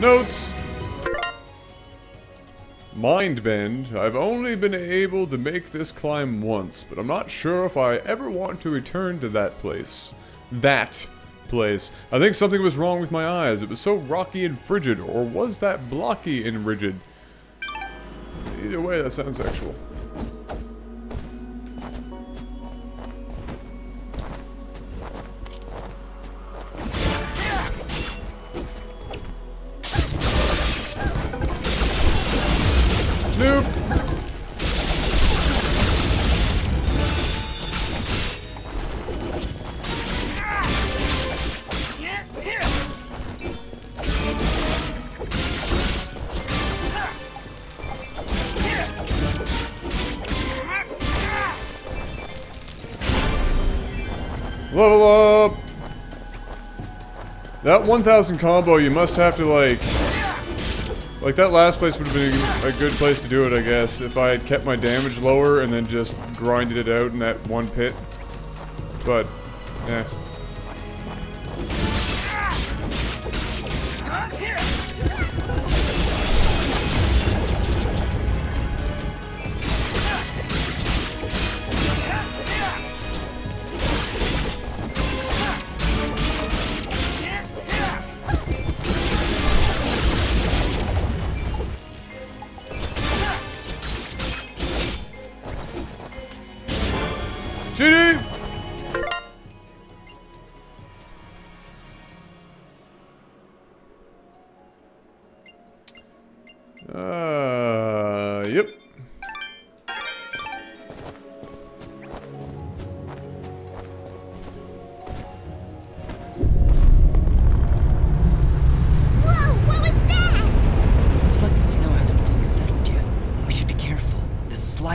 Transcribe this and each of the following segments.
Notes! Mind Bend. I've only been able to make this climb once, but I'm not sure if I ever want to return to that place. That place. I think something was wrong with my eyes. It was so rocky and frigid, or was that blocky and rigid? Either way, that sounds sexual. That 1000 combo, you must have to like... Like that last place would have been a good place to do it, I guess, if I had kept my damage lower and then just grinded it out in that one pit. But, eh.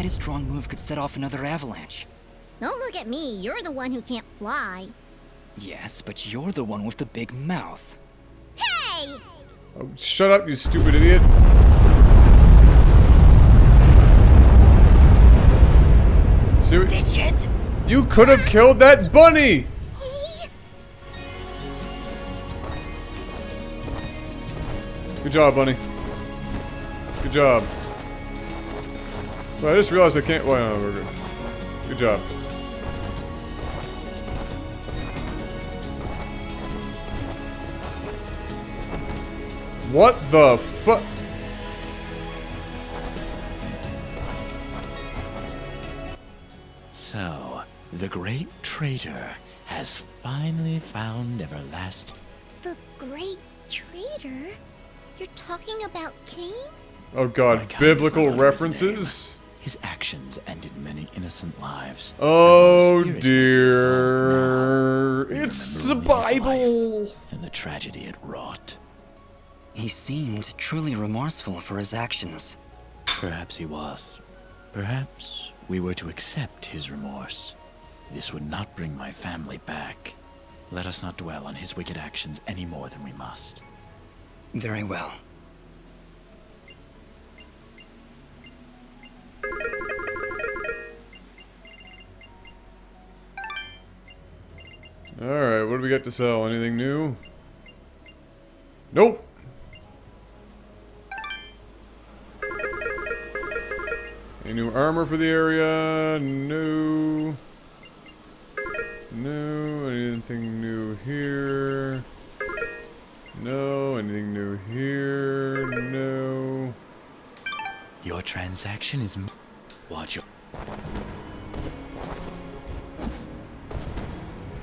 The slightest wrong move could set off another avalanche. Don't look at me. You're the one who can't fly. Yes, but you're the one with the big mouth. Hey! Oh, shut up, you stupid idiot. See what- Fidget! You could have killed that bunny! Good job, bunny. Good job. Well, I just realized I can't. Well, no, we're good. Good job. What the fuck? So, the great traitor has finally found everlasting. The great traitor? You're talking about Cain? Oh god, God, biblical it's not references? His actions ended many innocent lives. Oh And the spirit of himself dear. It's the remember only his Bible. And the tragedy it wrought. He seemed truly remorseful for his actions. Perhaps he was. Perhaps we were to accept his remorse. This would not bring my family back. Let us not dwell on his wicked actions any more than we must. Very well. Alright, what do we got to sell? Anything new? Nope. Any new armor for the area? No. No. Anything new here? No. Anything new here? No. Your transaction is. Watch your.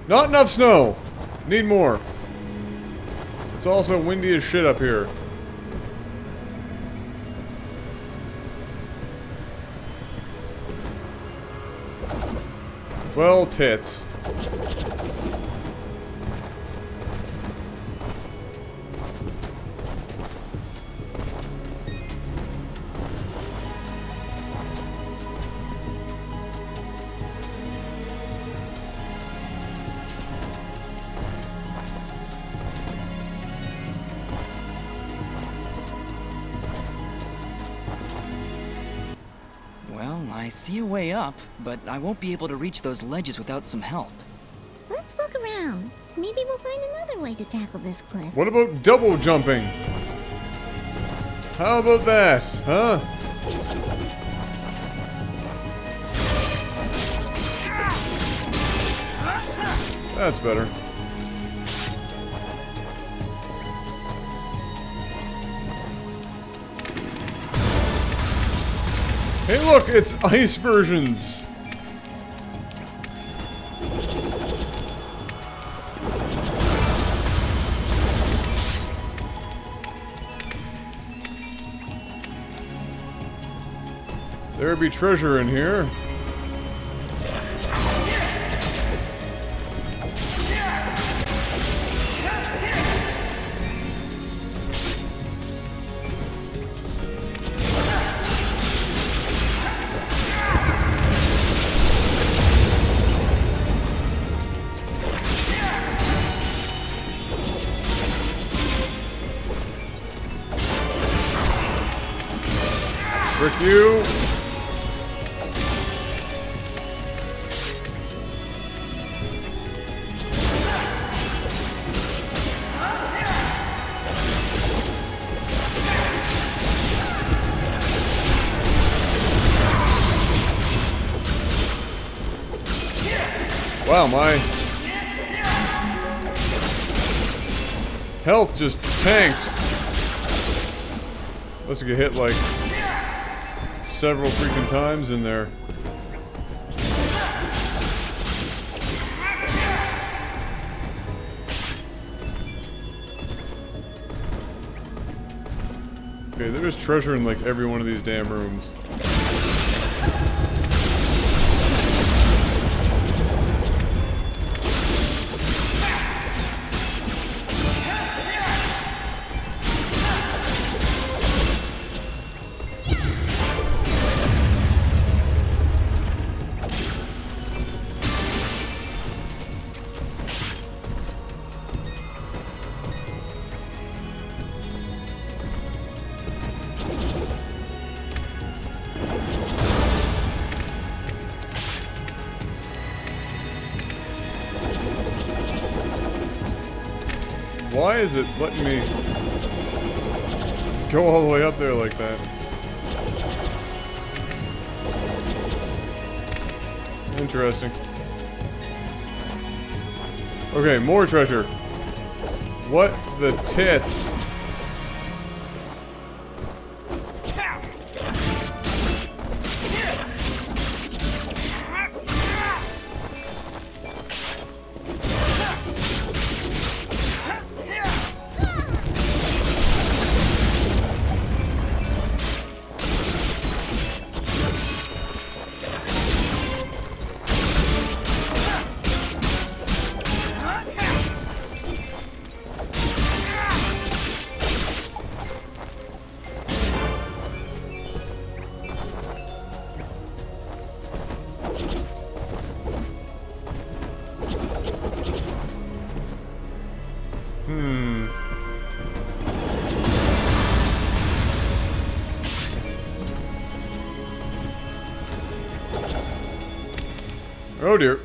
Not enough snow! Need more. It's also windy as shit up here. Well, tits. I see a way up, but I won't be able to reach those ledges without some help. Let's look around. Maybe we'll find another way to tackle this cliff. What about double jumping? How about that, huh? That's better. Hey look, it's ice versions! There be treasure in here. You! Wow, my health just tanked. Must get hit like several freaking times in there. Okay, there's treasure in like every one of these damn rooms. Why is it letting me go all the way up there like that? Interesting. Okay, more treasure. What the tits? Oh dear.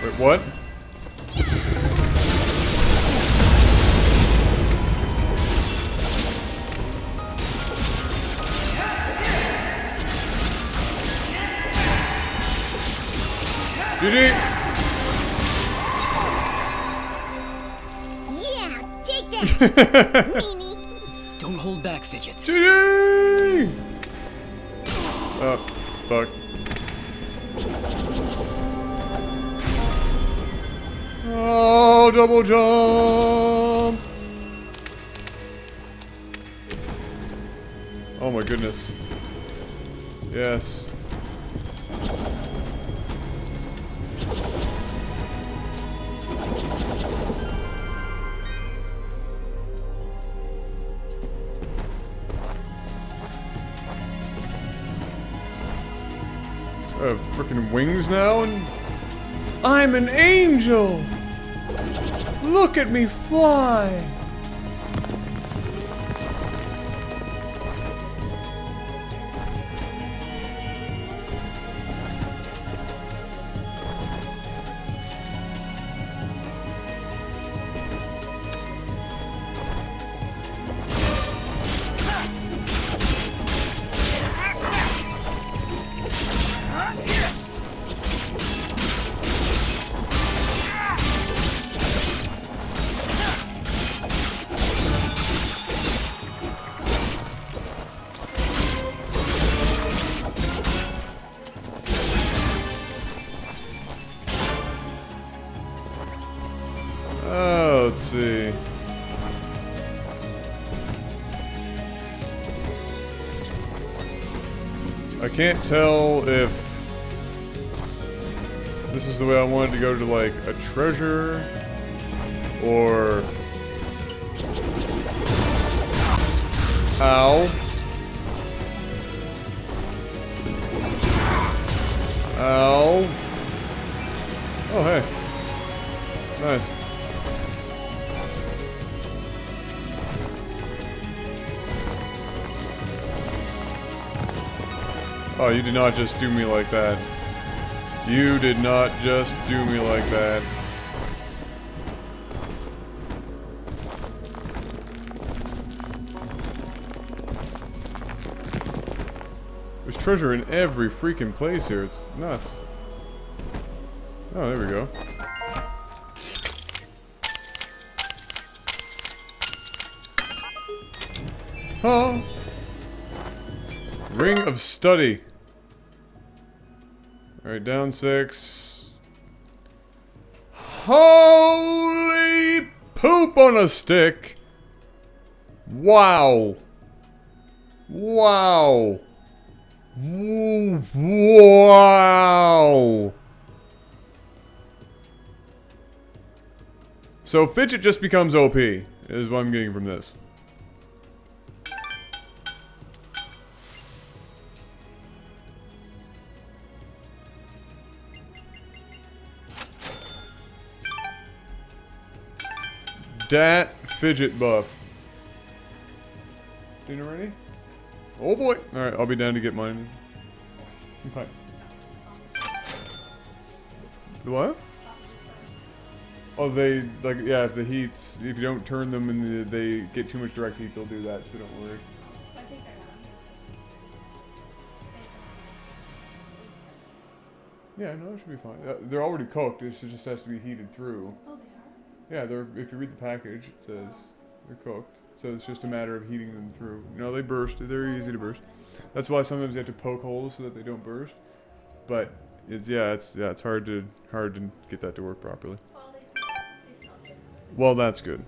Wait, what? GG! Yeah, take that, meanie. Don't hold back, Fidget. GG! Fuck. Oh, double jump! Oh my goodness. Yes. Freaking wings now and I'm an angel. Look at me fly. I can't tell if this is the way I wanted to go to like a treasure or Ow. Ow. Oh, hey. Nice. Oh, you did not just do me like that. You did not just do me like that. There's treasure in every freaking place here. It's nuts. Oh, there we go. Oh. Ring of Study. Alright, down six. Holy poop on a stick! Wow. Wow. Wow. So Fidget just becomes OP, is what I'm getting from this. Dat fidget buff. Dinner ready? Oh boy! Alright, I'll be down to get mine. Okay. What? Oh, they, like, yeah, if the heats, if you don't turn them and they get too much direct heat, they'll do that, so don't worry. Yeah, no, it should be fine. Uh, they're already cooked, it just has to be heated through. Oh, they are? Yeah, they're, if you read the package, it says they're cooked. So it's just a matter of heating them through. No, they burst. They're easy to burst. That's why sometimes you have to poke holes so that they don't burst. But it's yeah, it's yeah, it's hard to hard to get that to work properly. Well, they smell, they smell good. Well, that's good.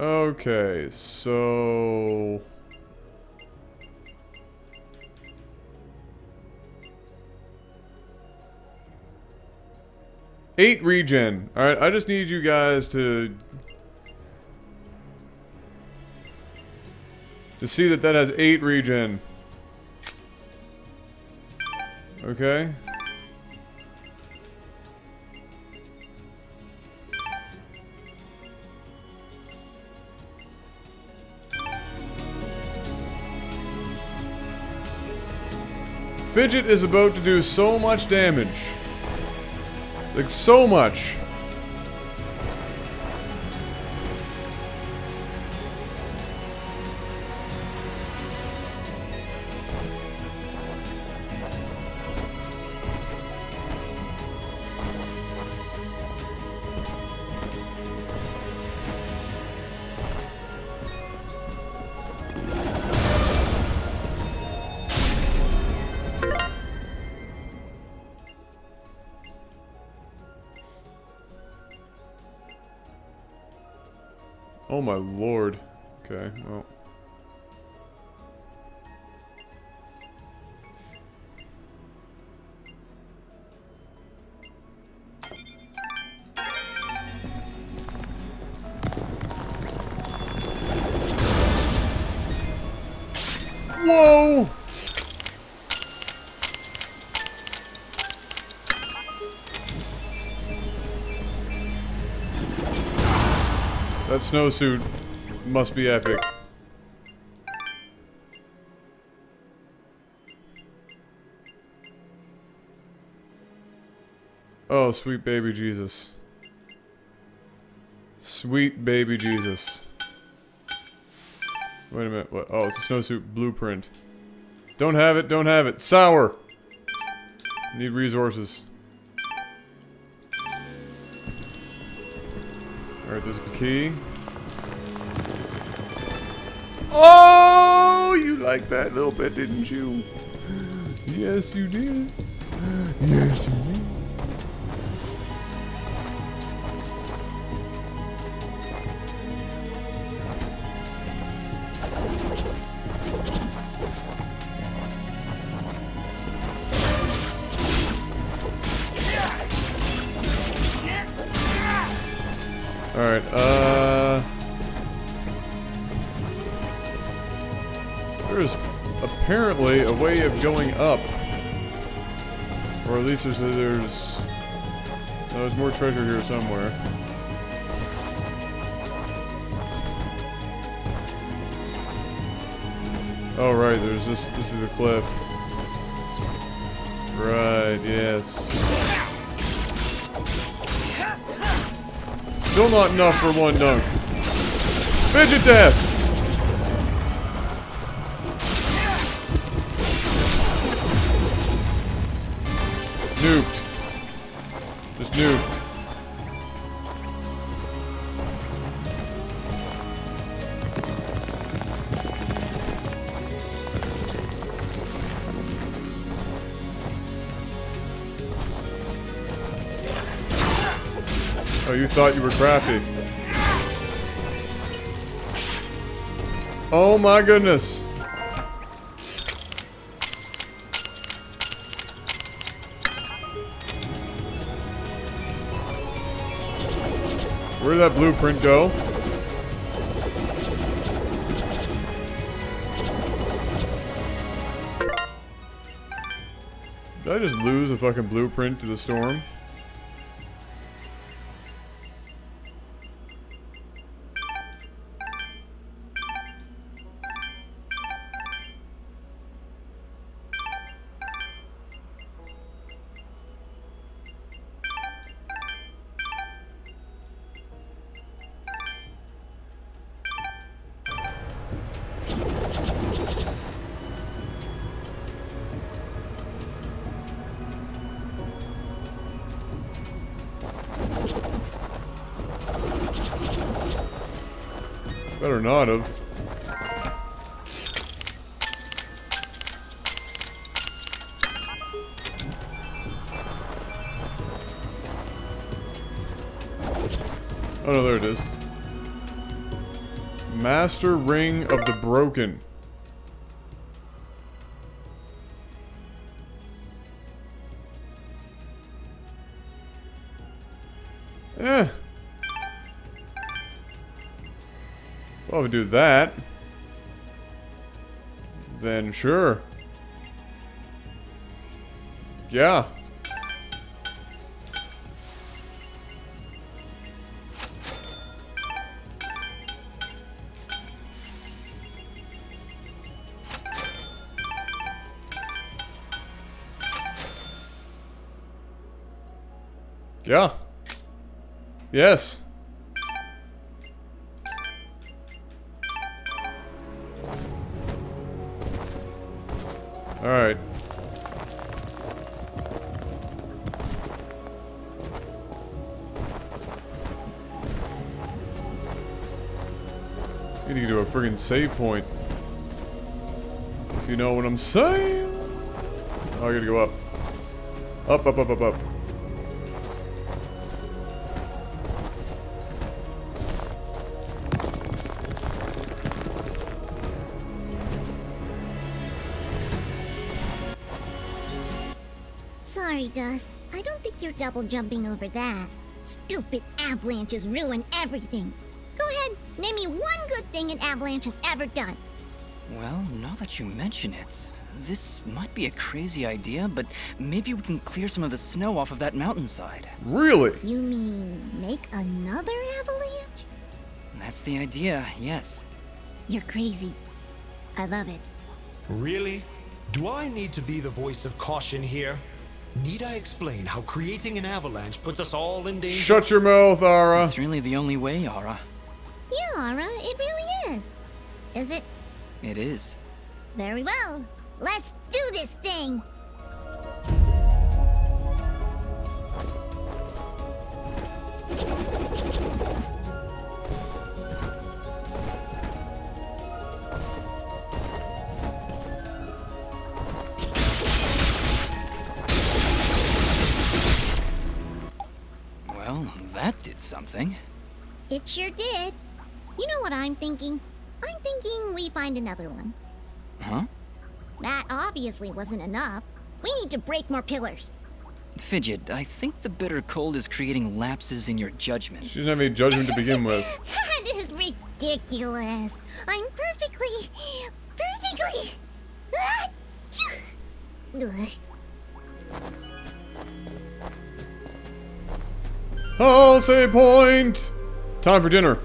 Okay, so Eight regen. Alright, I just need you guys to... To see that that has eight regen. Okay. Fidget is about to do so much damage. Like, so much. Oh my lord. Okay, well. Whoa! That snowsuit must be epic. Oh, sweet baby Jesus. Sweet baby Jesus. Wait a minute, what? Oh, it's a snowsuit blueprint. Don't have it, don't have it. Sour! Need resources. Alright, there's a key. Oh, you liked that little bit, didn't you? Yes, you did. Yes, you did. There's apparently a way of going up. Or at least there's... there's... There's more treasure here somewhere. Oh right, there's this this is a cliff. Right, yes. Still not enough for one dunk. Fidget death! Nuked. Just nuked. Oh, you thought you were crafty. Oh my goodness. That blueprint go? Did I just lose a fucking blueprint to the storm? Better not have. Oh no, there it is. Master Ring of the Broken. Do that, then sure. Yeah. Yeah. Yes. Alright. Need to to a friggin' save point. If you know what I'm saying. Oh, I gotta go up. Up, up, up, up, up. Dust. I don't think you're double jumping over that. Stupid avalanches ruin everything. Go ahead, name me one good thing an avalanche has ever done. Well, now that you mention it, this might be a crazy idea, but maybe we can clear some of the snow off of that mountainside. Really? You mean make another avalanche? That's the idea, yes. You're crazy. I love it. Really? Do I need to be the voice of caution here? Need I explain how creating an avalanche puts us all in danger? Shut your mouth, Ahrah. It's really the only way, Ahrah. Yeah, Ahrah, it really is. Is it? It is. Very well. Let's do this thing! That did something. It sure did. You know what I'm thinking? I'm thinking we find another one. Huh? That obviously wasn't enough. We need to break more pillars. Fidget, I think the bitter cold is creating lapses in your judgment. She doesn't have any judgment to begin with. That is ridiculous. I'm perfectly, perfectly. Ah, Oh, say point! Time for dinner.